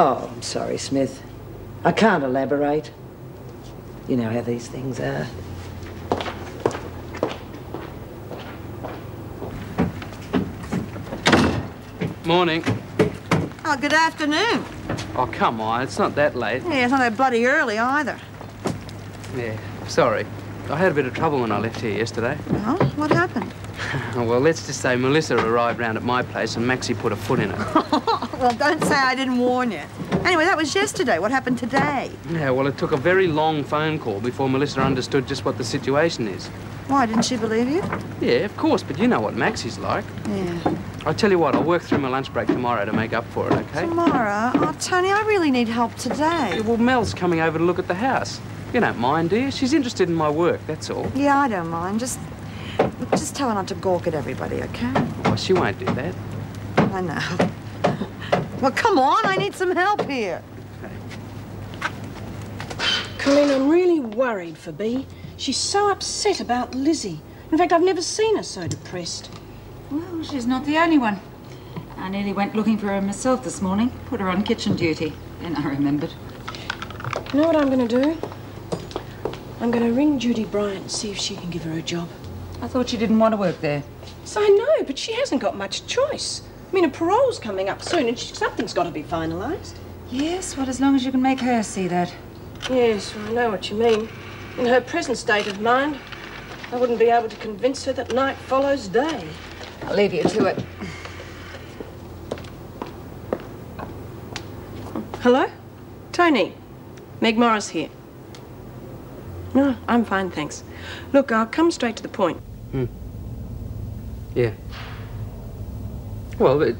Oh, I'm sorry, Smith. I can't elaborate. You know how these things are. Morning. Oh, good afternoon. Oh, come on. It's not that late. Yeah, it's not that bloody early either. Yeah, sorry. I had a bit of trouble when I left here yesterday. Oh, what happened? well, let's just say Melissa arrived round at my place and Maxie put a foot in it. well, don't say I didn't warn you. Anyway, that was yesterday. What happened today? Yeah, well, it took a very long phone call before Melissa understood just what the situation is. Why, didn't she believe you? Yeah, of course, but you know what Maxie's like. Yeah. I'll tell you what, I'll work through my lunch break tomorrow to make up for it, okay? Tomorrow? Oh, Tony, I really need help today. Yeah, well, Mel's coming over to look at the house. You don't mind, do you? She's interested in my work, that's all. Yeah, I don't mind. Just, just tell her not to gawk at everybody, okay? Oh, she won't do that. I know. well, come on, I need some help here. Colleen, I'm really worried for Bea. She's so upset about Lizzie. In fact, I've never seen her so depressed. Well, she's not the only one. I nearly went looking for her myself this morning. Put her on kitchen duty. Then I remembered. You know what I'm going to do? I'm going to ring Judy Bryant and see if she can give her a job. I thought you didn't want to work there. Yes, I know, but she hasn't got much choice. I mean, a parole's coming up soon and she, something's got to be finalised. Yes, well, as long as you can make her see that. Yes, I know what you mean. In her present state of mind, I wouldn't be able to convince her that night follows day. I'll leave you to it. Hello? Tony. Meg Morris here. No, I'm fine, thanks. Look, I'll come straight to the point. Hmm. Yeah. Well, it...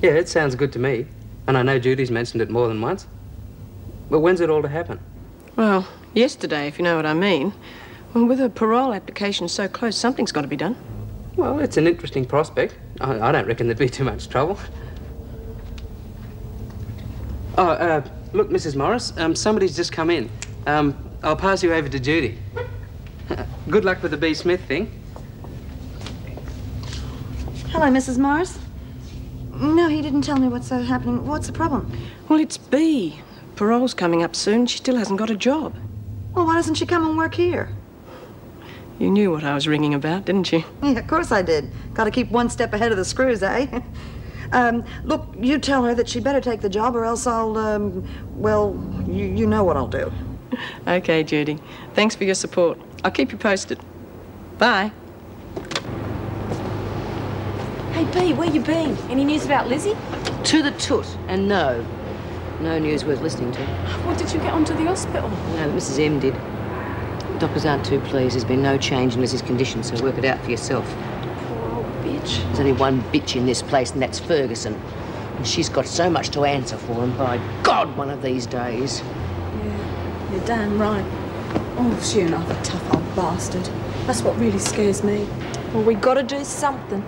Yeah, it sounds good to me. And I know Judy's mentioned it more than once. But when's it all to happen? Well, yesterday, if you know what I mean. Well, with a parole application so close, something's got to be done. Well, it's an interesting prospect. I, I don't reckon there'd be too much trouble. Oh, uh, look, Mrs. Morris, um, somebody's just come in. Um, I'll pass you over to Judy. Good luck with the Bea Smith thing. Hello, Mrs. Morris. No, he didn't tell me what's uh, happening. What's the problem? Well, it's Bea. Parole's coming up soon. She still hasn't got a job. Well, why doesn't she come and work here? You knew what I was ringing about, didn't you? Yeah, of course I did. Got to keep one step ahead of the screws, eh? um, look, you tell her that she better take the job or else I'll, um, well, you, you know what I'll do. Okay, Judy. Thanks for your support. I'll keep you posted. Bye. Hey, Bea, where you been? Any news about Lizzie? To the toot, and no. No news worth listening to. What did you get onto the hospital? No, Mrs. M did. Doctors aren't too pleased. There's been no change in Lizzie's condition, so work it out for yourself. Poor old bitch. There's only one bitch in this place, and that's Ferguson. And she's got so much to answer for, and by God, one of these days. Damn right. Oh, she another tough old bastard. That's what really scares me. Well, we gotta do something.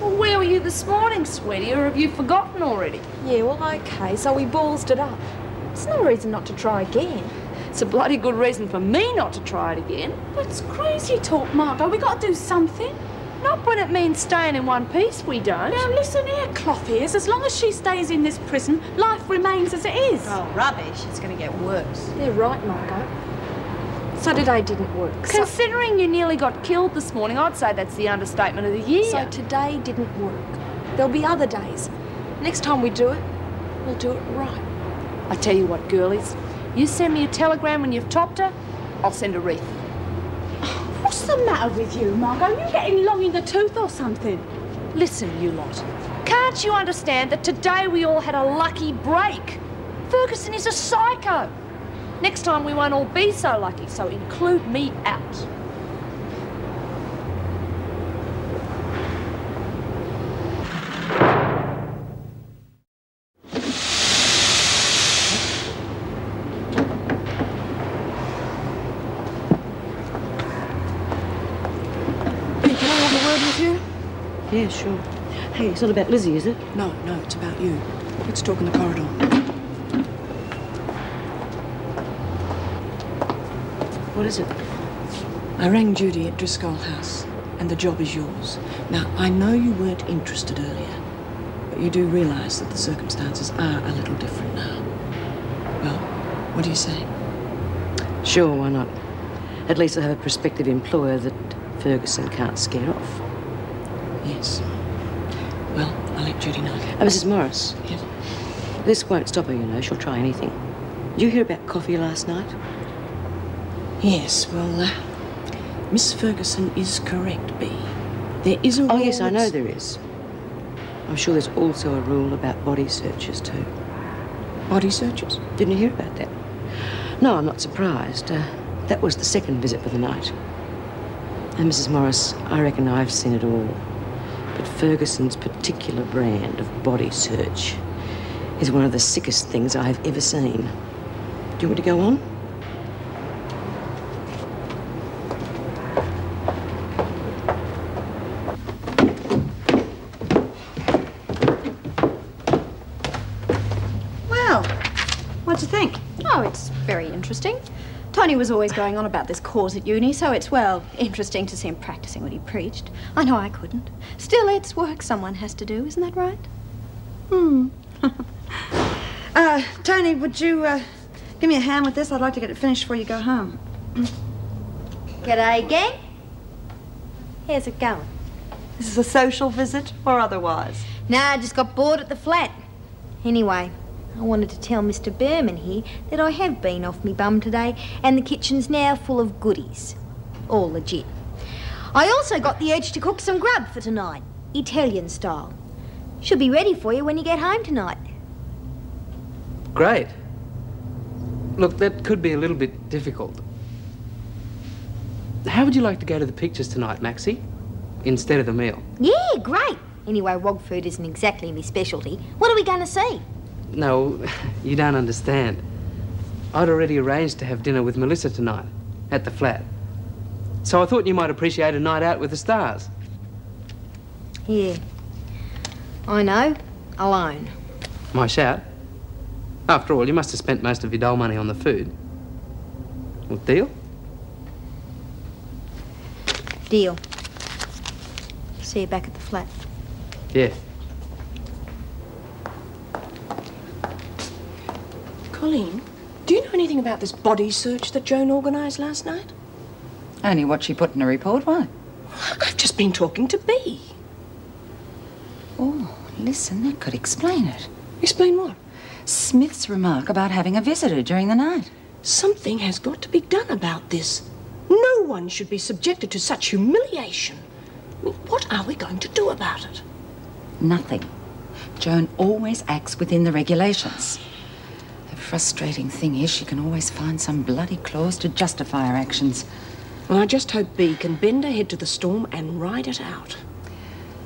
Well, where were you this morning, sweetie, or have you forgotten already? Yeah, well, okay, so we ballsed it up. There's no reason not to try again. It's a bloody good reason for me not to try it again. That's crazy talk, Margo. We gotta do something. Not when it means staying in one piece, we don't. Now, listen here, cloth ears. As long as she stays in this prison, life remains as it is. Oh, rubbish. It's going to get worse. You're right, Margo. So today didn't work. So, Considering you nearly got killed this morning, I'd say that's the understatement of the year. so today didn't work. There'll be other days. Next time we do it, we'll do it right. I tell you what, girlies, you send me a telegram when you've topped her, I'll send a wreath. What's the matter with you, Margo? Are you getting long in the tooth or something? Listen, you lot. Can't you understand that today we all had a lucky break? Ferguson is a psycho. Next time we won't all be so lucky, so include me out. Hey, can I have a word with you? Yeah, sure. Hey, it's not about Lizzie, is it? No, no, it's about you. Let's talk in the corridor. What is it? I rang Judy at Driscoll House, and the job is yours. Now, I know you weren't interested earlier, but you do realise that the circumstances are a little different now. Well, what do you say? Sure, why not? At least I have a prospective employer that Ferguson can't scare off. Yes. Well, I'll let Judy know. Uh, Mrs. Morris, Yes. this won't stop her, you know. She'll try anything. Did you hear about coffee last night? Yes, well, uh, Miss Ferguson is correct, Bea. There is a Oh, rule yes, I know there is. I'm sure there's also a rule about body searches, too. Body searches? Didn't you hear about that? No, I'm not surprised. Uh, that was the second visit for the night. And Mrs. Morris, I reckon I've seen it all. But Ferguson's particular brand of body search is one of the sickest things I have ever seen. Do you want me to go on? Well, what'd you think? Oh, it's very interesting. Tony was always going on about this cause at uni, so it's, well, interesting to see him practicing what he preached. I know I couldn't. Still, it's work someone has to do, isn't that right? Hmm. uh, Tony, would you uh, give me a hand with this? I'd like to get it finished before you go home. G'day, gang. How's it going? This is a social visit or otherwise? Nah, I just got bored at the flat. Anyway, I wanted to tell Mr. Berman here that I have been off me bum today and the kitchen's now full of goodies. All legit. I also got the urge to cook some grub for tonight, Italian style. Should be ready for you when you get home tonight. Great. Look, that could be a little bit difficult. How would you like to go to the pictures tonight, Maxie? Instead of the meal? Yeah, great. Anyway, wog food isn't exactly my specialty. What are we going to see? No, you don't understand. I'd already arranged to have dinner with Melissa tonight at the flat. So I thought you might appreciate a night out with the stars. Yeah. I know. Alone. My shout. After all, you must have spent most of your dole money on the food. Well, deal? Deal. See you back at the flat. Yeah. Colleen, do you know anything about this body search that Joan organised last night? Only what she put in her report, why? I've just been talking to Bea. Oh, listen, that could explain it. Explain what? Smith's remark about having a visitor during the night. Something has got to be done about this. No one should be subjected to such humiliation. What are we going to do about it? Nothing. Joan always acts within the regulations. The frustrating thing is she can always find some bloody clause to justify her actions. Well, I just hope Bea can bend her head to the storm and ride it out.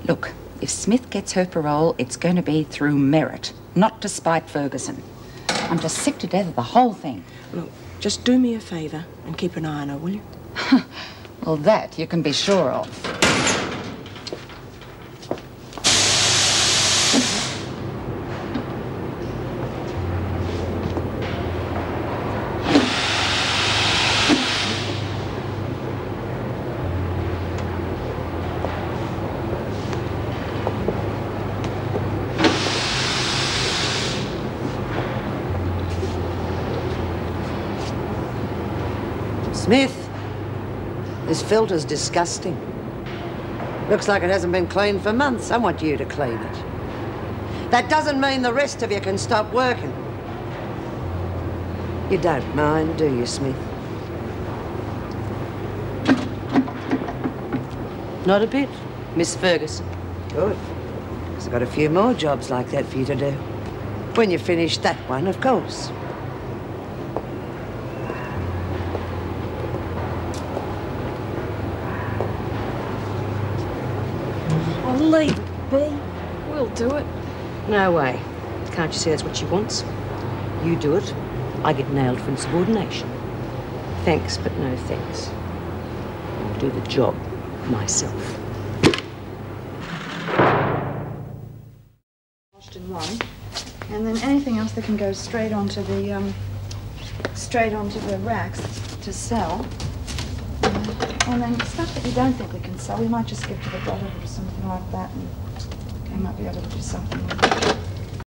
Look, if Smith gets her parole, it's going to be through merit, not despite Ferguson. I'm just sick to death of the whole thing. Look, just do me a favour and keep an eye on her, will you? Well, that you can be sure of. Smith, this filter's disgusting. Looks like it hasn't been cleaned for months. I want you to clean it. That doesn't mean the rest of you can stop working. You don't mind, do you, Smith? Not a bit, Miss Ferguson. Good. I've got a few more jobs like that for you to do. When you finish that one, of course. I'll leave it be. We'll do it. No way. Can't you see that's what she wants? You do it, I get nailed for insubordination. Thanks, but no thanks. I'll do the job myself. Washed in one, and then anything else that can go straight onto the um, straight onto the racks to sell. And then stuff that you don't think we can sell, we might just give to the brotherhood or something like that. And they might be able to do something.